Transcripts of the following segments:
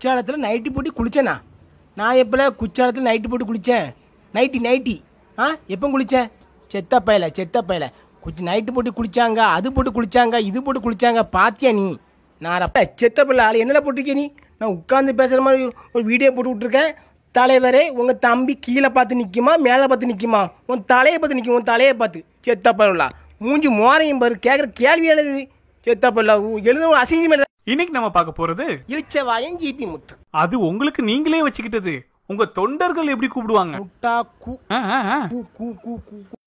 குச்சாலத்தில் nightie போட்டு குளித்தேண்ணா நான் எப்போல குச்சாலத்தில் nightie போட்டு குளித்தேன் நைட்டி நைட்டி ஆ எப்போ குளித்தேன் செத்த பயல செத்த பயல குச்சி நைட்டு போட்டு குளிச்சாங்க அது போட்டு குளிச்சாங்க இது போட்டு குளிச்சாங்க பாத்தியா நீ? நான் அப்ப செத்த பிள்ளை ஆள் என்னல போட்டிருக்கே நீ? நான் உட்காந்து பேசுகிற மாதிரி ஒரு வீடியோ போட்டு விட்ருக்கேன் தலைவரே உங்கள் தம்பி கீழே பார்த்து நிற்குமா மேலே பார்த்து நிற்குமா உன் தலையை பார்த்து நிற்கும் உன் தலையை பார்த்து. செத்த மூஞ்சி மோரையும் பாரு கேட்குற கேள்வி எழுது. செத்த பல்லா எழுத அசிங்கமே இன்னைக்கு நம்ம பார்க்க போறது இழிச்ச வாயன் ஜிபி முத்து. அது உங்களுக்கு நீங்களே வச்சுக்கிட்டது. உங்க தொண்டர்கள் எப்படி கூப்பிடுவாங்க.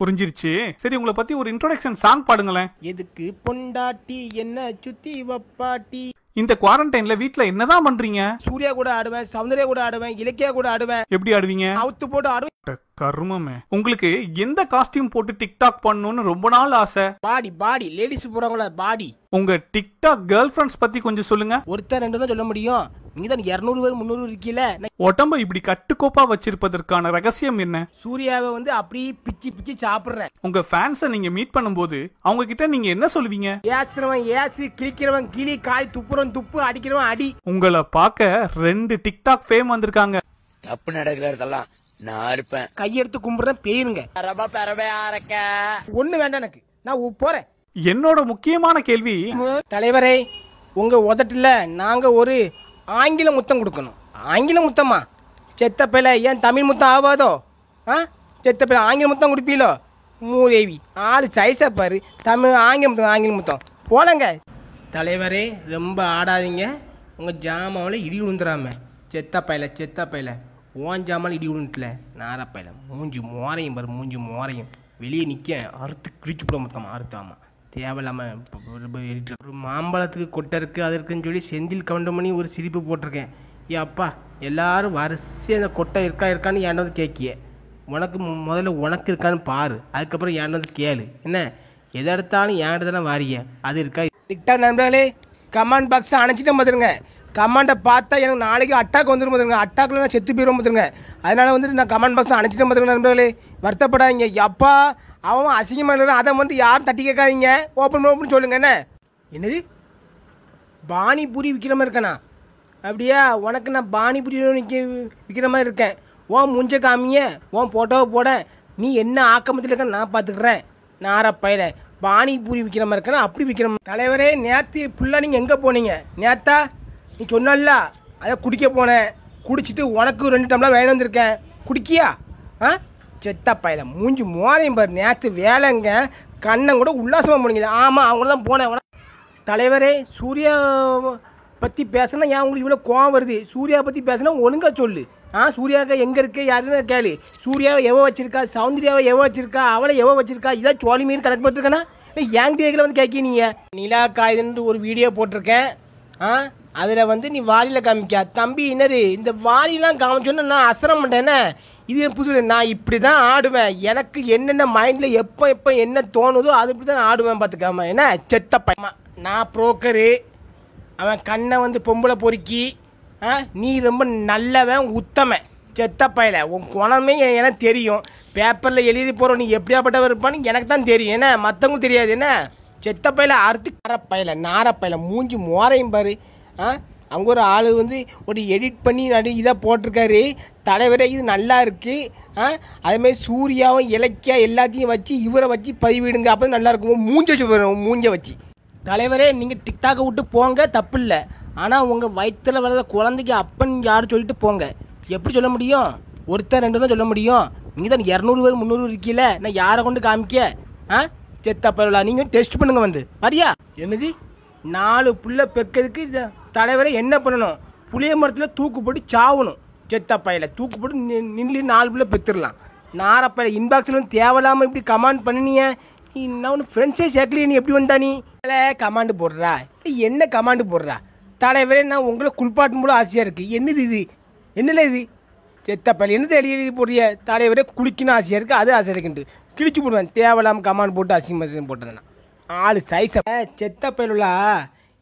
புரிஞ்சிருச்சு. சரி உங்களை பத்தி ஒரு இன்ட்ரோடக்ஷன் சாங் பாடுங்களேன். எதுக்கு பொண்டாட்டி என்ன சுத்தி வப்பாட்டி? இந்த குவாரண்டைன்ல வீட்ல என்னதான் பண்றீங்க? சூர்யா கூட ஆடுவேன் சௌந்தர்யா கூட ஆடுவேன் இலக்கியா கூட ஆடுவேன். எப்படி ஆடுவீங்க? அவுத்து போட்டு ஆடுவேன். கருமமே. உங்களுக்கு எந்த காஸ்டியூம் போட்டு டிக்டாக் பண்ணணும்னு ரொம்ப நாள் ஆசை? பாடி பாடி லேடிஸ் போறாங்களா பாடி உங்க டிக்டாக் கேர்ள் ஃபிரெண்ட்ஸ் பத்தி கொஞ்சம் சொல்லுங்க. ஒருத்தர் ரெண்டு தான் சொல்ல முடியும். நீங்க தான் இரநூறு பேர் முந்நூறு இருக்கீல உடம்ப இப்படி கட்டுக்கோப்பா வச்சிருப்பதற்கான ரகசியம் என்ன? சூர்யாவை வந்து அப்படியே பிச்சு பிச்சு சாப்பிடுறேன். உங்க ஃபேன்ஸை நீங்க மீட் பண்ணும்போது அவங்க கிட்ட நீங்க என்ன சொல்லுவீங்க? ஏசுறவன் ஏசு கிழிக்கிறவன் கிளி காய் துப்புறவன் துப்பு அடிக்கிறவன் அடி. உங்களை பார்க்க ரெண்டு டிக்டாக் ஃபேம் வந்திருக்காங்க. தப்பு நடக்கிற இடத்தெல்லாம் நான் இருப்பேன் கையெடுத்து கும்பிடுறேன் பேருங்க ஒண்ணு வேண்டாம் எனக்கு. நான் உ- போறேன். என்னோட முக்கியமான கேள்வி. தலைவரே உங்க உதட்டுல நாங்க ஒரு ஆங்கில முத்தம் கொடுக்கணும். ஆங்கில முத்தமா? செத்த பிள்ளை ஏன் தமிழ் முத்தம் ஆகாதோ ஆ? செத்த பிள்ளை ஆங்கில முத்தம் கொடுப்பீலோ மூதேவி ஆளு சைஸா பாரு. தமிழ் ஆங்கில முத்தம் ஆங்கில முத்தம். போலங்க. தலைவரே ரொம்ப ஆடாதீங்க. உங்க ஜாமாவில் இடி விழுந்துடாம செத்த பையில செத்த பையில ஓஞ்சாமல் இடி விழுந்துட்டல. நாரப்பையில் மூஞ்சி மோரையும் பாரு மூஞ்சி மோரையும். வெளியே நிற்க அறுத்து கிழிச்சு போட மொத்தமா அறுத்தாமா தேவையில்லாமல் ஒரு ஒரு மாம்பழத்துக்கு கொட்டை இருக்குது அது இருக்குன்னு சொல்லி செந்தில் கவுண்டமணி ஒரு சிரிப்பு போட்டிருக்கேன். ஏ அப்பா எல்லாரும் வரிசையாக அந்த கொட்டை இருக்கா இருக்கான்னு என்கிட்ட வந்து கேட்கிய. உனக்கு மு- முதல்ல உனக்கு இருக்கான்னு பாரு. அதுக்கப்புறம் என்கிட்ட வந்து கேளு. என்ன? எதை எடுத்தாலும் என்கிட்ட தானே வாரிய. அது இருக்கா? டிக்டாக் நண்பர்களே கமெண்ட் பாக்ஸை அணைச்சிட்டு பார்த்துருங்க கமெண்ட்டை பார்த்தா எனக்கு நாளைக்கு அட்டாக் வந்துடும் பார்த்துருங்க அட்டாக்கில் நான் செத்து போயிடும் பார்த்துருங்க அதனால் வந்துட்டு நான் கமெண்ட் பாக்ஸை அணைச்சிட்டு பார்த்துருங்க நண்பர்களே. வருத்தப்படாதீங்க. அப்பா அவன் அசிங்கமாக அதை வந்து யாரும் தட்டி கேட்காதீங்க. ஓப்பன் ஓப்பன் சொல்லுங்க என்ன? என்னது? பானிபூரி விற்கிற மாதிரி இருக்கேண்ணா அப்படியா? உனக்கு நான் பானிபூரி விற்கிற மாதிரி இருக்கேன். ஓன் முஞ்ச காமிங்க. ஓன் போட்டோவை போட. நீ என்ன ஆக்கமத்தில் இருக்க நான் பார்த்துக்கிறேன் நார பயில. பானிபூரி விற்கிற மாதிரி இருக்கேன்னா அப்படி விற்கிற மாதிரி தலைவரே நேற்று ஃபுல்லாக நீங்கள் எங்கே போனீங்க? நேத்தா? நீ சொன்னல அதை குடிக்க போனேன். குடிச்சிட்டு உனக்கு ரெண்டு டம்ளர் வேணும் வந்திருக்கேன். குடிக்கியா? ஆ? செத்தப்பாயில் மூஞ்சி மோரையும் பாரு. நேற்று வேலைங்க கண்ணன் கூட உல்லாசமாக போனீங்க ஆமாம் அவங்கள தான் போனேன். தலைவரே சூர்யா பற்றி பேசினா ஏன் உங்களுக்கு இவ்வளோ கோவம் வருது? சூர்யா பற்றி பேசினா ஒழுங்கா சொல்லு. ஆ சூர்யாக்கா எங்கே இருக்கு? யாருன்னு கேளு. சூர்யாவை எவ வச்சிருக்கா? சௌந்தர்யாவை எவ வச்சிருக்கா? அவளை எவ வச்சிருக்கா? இதான் சோழி மீன் கணக்கு போட்டுருக்கேனா ஏன் தேகில் வந்து கேட்கி நீங்கள் நிலா காயுதுன்னு ஒரு வீடியோ போட்டிருக்கேன். ஆ? அதில் வந்து நீ வாலியில் காமிக்கா தம்பி என்னது? இந்த வாலிலாம் காமிச்சோன்னு நான் அசரம் மாட்டேனே இது புதுசு நான் இப்படி தான் ஆடுவேன். எனக்கு என்னென்ன மைண்டில் எப்போ எப்போ என்ன தோணுதோ அது இப்படி தான் ஆடுவேன் பார்த்துக்காம என்ன? செத்த பையமா நான் புரோக்கரு. அவன் கண்ணை வந்து பொம்பளை பொறுக்கி ஆ நீ ரொம்ப நல்லவன் உத்தமன். செத்த பயல உன் குணமே எனக்கு தெரியும். பேப்பரில் எழுதி போகிற நீ எப்படியாப்பட்டவர் இருப்பான்னு எனக்கு தான் தெரியும். என்ன? மற்றவங்களுக்கு தெரியாது. என்ன? செத்த பையில அறுத்து கரப்பையில பயல நார மூஞ்சி மோரையும் பாரு. ஆ? அங்கே ஒரு ஆள் வந்து ஒரு எடிட் பண்ணி நடு இதாக போட்டிருக்காரு. தலைவரே இது நல்லா இருக்கு. ஆ? அதேமாதிரி சூர்யாவும் இலக்கியா எல்லாத்தையும் வச்சு இவரை வச்சு பதிவிடுங்க. அப்போ நல்லா இருக்கும். மூஞ்ச வச்சு மூஞ்ச வச்சு. தலைவரே நீங்கள் டிக்டாக்கை விட்டு போங்க. தப்பு இல்லை ஆனால் உங்கள் வயித்துல வளர்ந்த குழந்தைக்கு அப்பன் யார் சொல்லிட்டு போங்க. எப்படி சொல்ல முடியும்? ஒருத்தர் ரெண்டு தான் சொல்ல முடியும். நீங்கள் தான் இரநூறு பேர் முந்நூறு இருக்கீல. நான் யாரை கொண்டு காமிக்க? ஆ? செத்த பரவலா நீங்கள் டெஸ்ட் பண்ணுங்க வந்து. சரியா என்னது? நாலு புள்ள பெக்கிறதுக்கு இந்த தலைவரை என்ன பண்ணணும்? புளிய மரத்தில் தூக்கு போட்டு சாவணும். செத்த பையில தூக்கு போட்டு நின்று நில்லு நாலு புள்ள பெத்துடலாம் நாரப்பையில இன்பாக்ஸில் வந்து தேவையில்லாமல் இப்படி கமெண்ட் பண்ணினீங்க நான் ஒன்று ஃப்ரெண்ட்ஸே சேர்க்கலையே நீ எப்படி வந்தா நீ? கமாண்டு போடுறா. என்ன கமாண்டு போடுறா? தலைவரே நான் உங்களை குளிப்பாட்டும் போல ஆசையாக இருக்குது என்னது இது? என்னல இது? செத்த என்னது எழுதி எழுதி போடுறிய? தலைவரே குளிக்கணும் ஆசையாக இருக்குது அது ஆசை இருக்குன்ட்டு. கிழிச்சு போடுவேன். தேவையில்லாமல் கமாண்ட் போட்டு அசிங்க அசிங்கம் போட்டதுன்னா. ஆள் சைஸ செத்தப்பையில் உள்ளா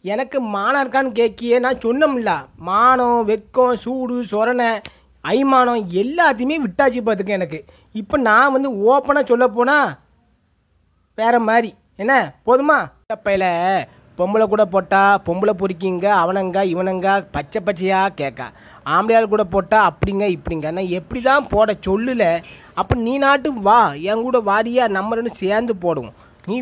எனக்கு மானம் இருக்கான்னு கேட்கியே நான் சொன்னோம்ல மானம் வெக்கம் சூடு சொரணை ஐமானம் எல்லாத்தையுமே விட்டாச்சு பார்த்துக்க எனக்கு. இப்போ நான் வந்து ஓப்பனாக சொல்ல போனால் வேற மாதிரி. என்ன? போதுமா? தப்பையில் பொம்பளை கூட போட்டால் பொம்பளை பொறிக்கிங்க அவனங்க இவனங்க பச்சை பச்சையாக கேட்கா ஆம்பளையால் கூட போட்டால் அப்படிங்க இப்படிங்க. நான் எப்படி தான் போட சொல்லல. அப்போ நீ நாட்டு வா என் கூட வாரியா நம்ம ரெண்டு சேர்ந்து போடுவோம். நீ